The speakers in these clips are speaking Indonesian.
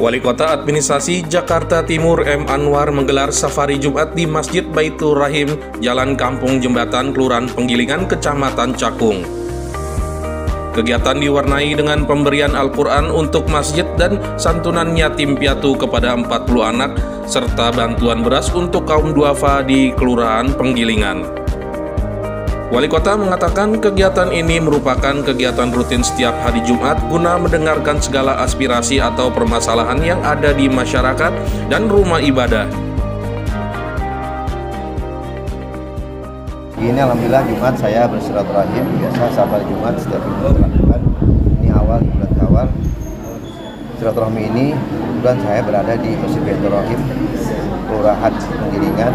Wali Kota Administrasi Jakarta Timur M. Anwar menggelar safari Jumat di Masjid Baitur Rahim, Jalan Kampung Jembatan, Kelurahan Penggilingan, Kecamatan Cakung. Kegiatan diwarnai dengan pemberian Al-Quran untuk masjid dan santunan yatim piatu kepada 40 anak, serta bantuan beras untuk kaum duafa di Kelurahan Penggilingan. Wali Kota mengatakan kegiatan ini merupakan kegiatan rutin setiap hari Jumat guna mendengarkan segala aspirasi atau permasalahan yang ada di masyarakat dan rumah ibadah. Ini alhamdulillah Jumat saya bersilaturahim biasa sabar Jumat setiap minggu dilakukan. Ini awal bulan awal silaturahmi ini kebetulan saya berada di Masjid Baitur Rahim Kelurahan Penggiringan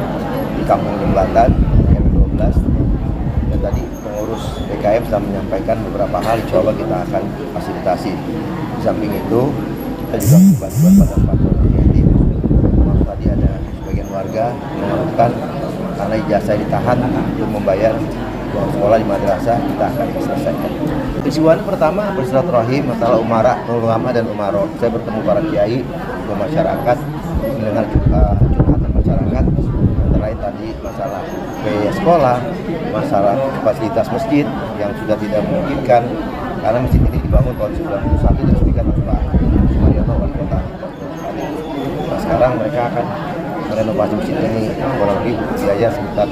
di Kampung Jembatan RW 12 tadi pengurus BKM sudah menyampaikan beberapa hal insya Allah kita akan fasilitasi di samping itu kita juga bantuan pada yatim maaf tadi ada sebagian warga mengeluhkan karena ijazah ditahan untuk membayar uang sekolah di madrasah kita akan selesaikan. Tujuan pertama bersilaturahim masalah umara, ulama dan umaro. Saya bertemu para kiai, masyarakat, mendengar juga curhatan masyarakat antara lain tadi masalah biaya sekolah, masalah fasilitas masjid yang sudah tidak memungkinkan karena masjid ini dibangun tahun 91 diresmikan oleh Pak Sumaryono wali kota. Nah, sekarang mereka akan merenovasi masjid ini kurang lebih biaya sekitar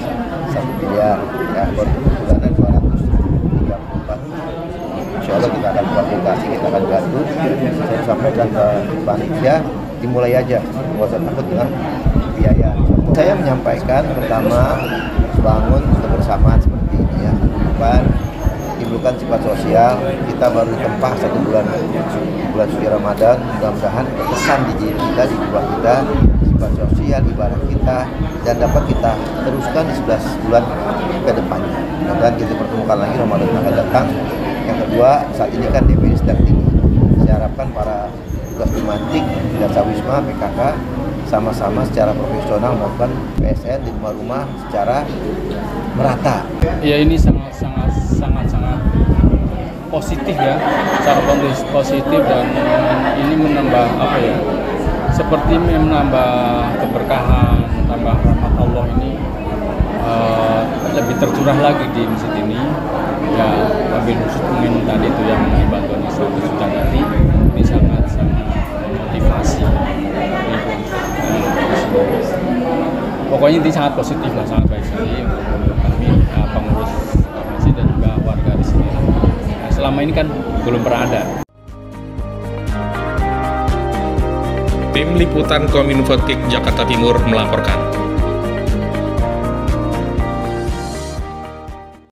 satu miliar ya bulanan 234 Insya Allah kita akan fasilitasi, kita akan bantu. Saya sampaikan ke panitia dimulai aja, nggak usah takut dengan biaya. Saya menyampaikan pertama bangun kebersamaan seperti ini ya. Depan timbulkan sifat sosial kita baru tempat satu bulan bulan suci Ramadan mudah-mudahan berkesan di diri kita di jiwa kita sifat sosial ibadah kita dan dapat kita teruskan di 11 bulan ke depannya. Mudah-mudahan kita pertemukan lagi Ramadan yang akan datang. Yang kedua saat ini kan DPD sedang tinggi. Saya harapkan para tugas dimantik dan Sawisma PKK sama-sama secara profesional melakukan PSN di rumah-rumah secara merata. Ya ini sangat sangat sangat sangat positif ya, sangat positif dan ini menambah apa ya? Seperti menambah keberkahan, menambah rahmat Allah ini uh, lebih tercurah lagi di masjid ini. Ya, wabil khusus tadi itu yang dibantu Islam tadi ini sangat sangat motivasi pokoknya ini sangat positif lah sangat baik sekali. Untuk kami uh, pengurus masjid dan juga warga di sini. Nah, selama ini kan belum pernah ada. Tim Liputan Kominfo Jakarta Timur melaporkan.